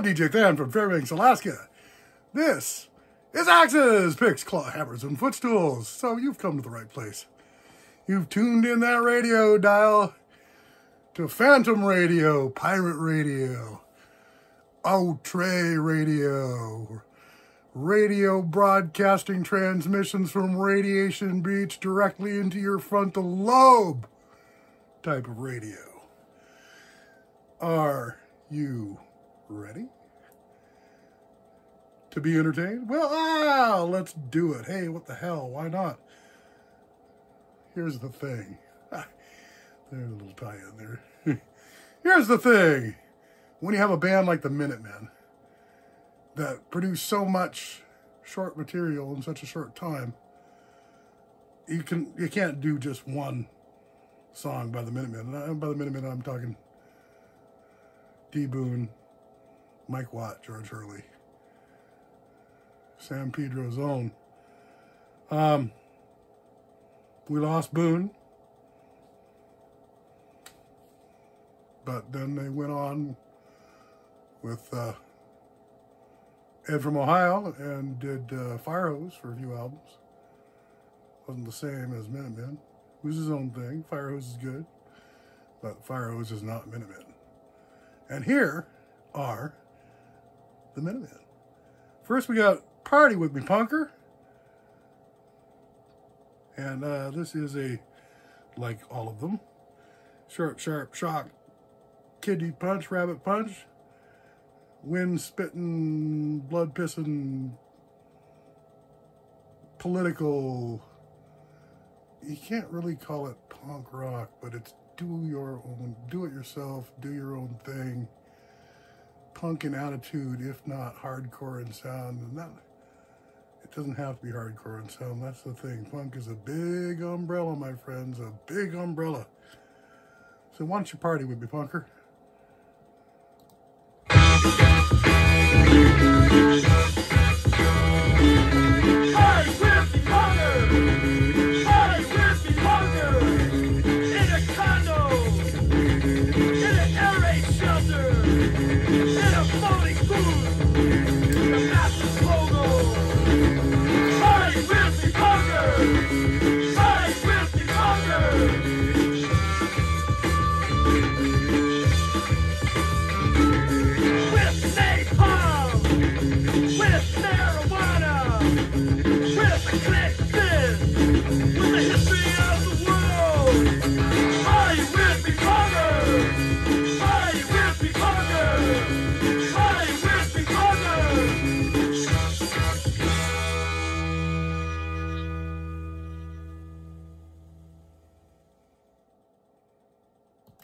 I'm DJ Than from Fairbanks, Alaska. This is Axes, Picks, Claw Hammers, and Footstools. So you've come to the right place. You've tuned in that radio dial to Phantom Radio, Pirate Radio, Outre Radio, radio broadcasting transmissions from Radiation Beach directly into your frontal lobe type of radio. Are you ready to be entertained? Well, ah, let's do it. Hey, what the hell? Why not? Here's the thing. There's a little tie in there. Here's the thing. When you have a band like the Minutemen that produce so much short material in such a short time, you can you can't do just one song by the Minutemen. And by the Minutemen, I'm talking D. Boon, Mike Watt, George Hurley, San Pedro's own. Um, we lost Boon, but then they went on with uh, Ed from Ohio and did uh, Firehose for a few albums. Wasn't the same as Minutemen. It was his own thing. Firehose is good, but Firehose is not Minutemen. And here are the Minutemen. First, we got Party With Me Punker. And uh, this is a, like all of them, sharp, sharp, shock, kidney punch, rabbit punch, wind spitting, blood pissing, political. You can't really call it punk rock, but it's do your own, do it yourself, do your own thing. Punk in attitude, if not hardcore in sound. And that, it doesn't have to be hardcore in sound. That's the thing. Punk is a big umbrella, my friends, a big umbrella. So why don't you party with me, punker?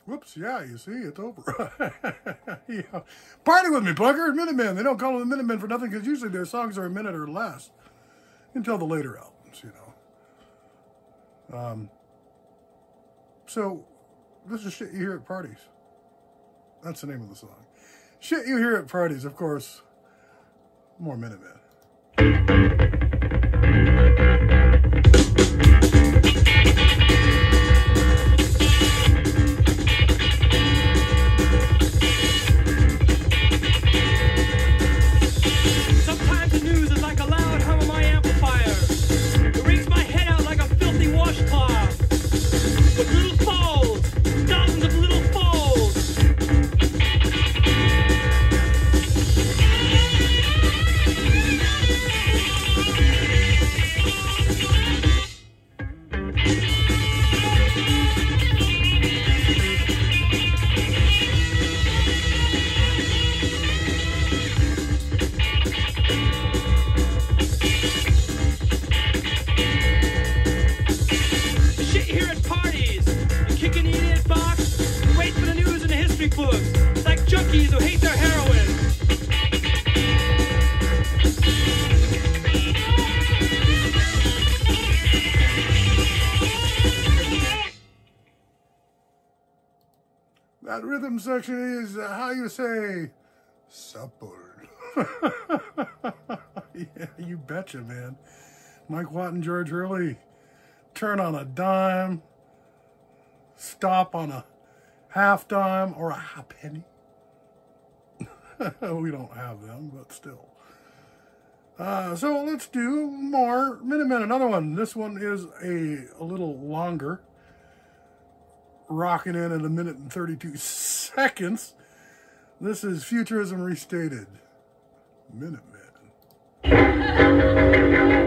Whoops, yeah, you see, it's over. yeah. Party with me, punker. Minutemen. They don't call them the Minutemen for nothing because usually their songs are a minute or less until the later albums, you know. Um, so, this is shit you hear at parties. That's the name of the song. Shit you hear at parties, of course. More Minutemen. That rhythm section is uh, how you say supple. yeah, you betcha, man. Mike Watt and George Hurley turn on a dime, stop on a half dime or a half penny. we don't have them, but still. Uh, so let's do more Minutemen. Another one. This one is a, a little longer. Rocking in at a minute and 32 seconds. This is Futurism Restated.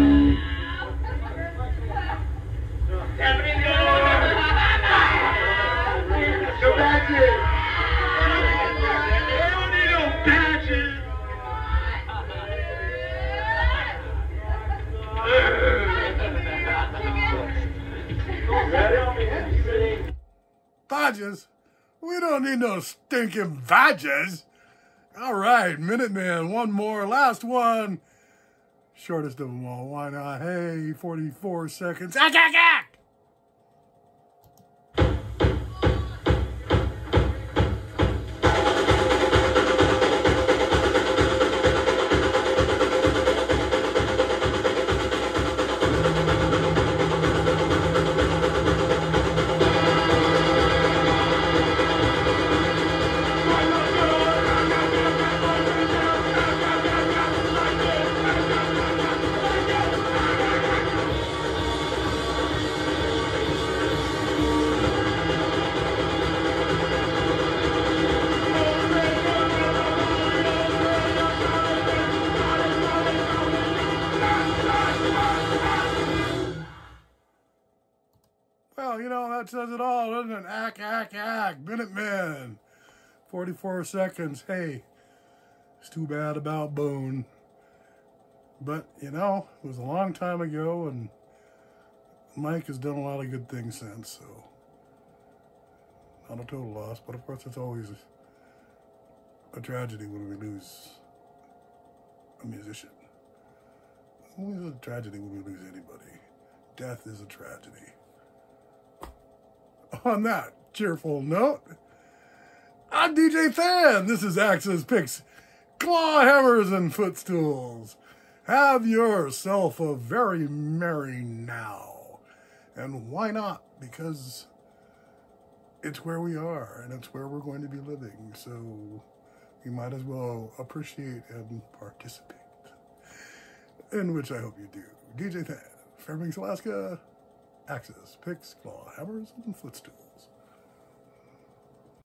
don't need no stinking badges. All right, Minuteman, one more, last one. Shortest of them all, why not? Hey, 44 seconds. Ack, ack, ack! Well, you know, that says it all, doesn't it? Ack, ack, ack. Minutemen. 44 seconds. Hey, it's too bad about Boon. But, you know, it was a long time ago, and Mike has done a lot of good things since, so not a total loss, but of course it's always a tragedy when we lose a musician. Always a tragedy when we lose anybody. Death is a tragedy on that cheerful note, I'm DJ Fan. This is Axes Picks, Claw Hammers, and Footstools. Have yourself a very merry now. And why not? Because it's where we are and it's where we're going to be living. So you might as well appreciate and participate. In which I hope you do. DJ Fan, Fairbanks, Alaska. Axes, picks, claw, hammers, and footstools.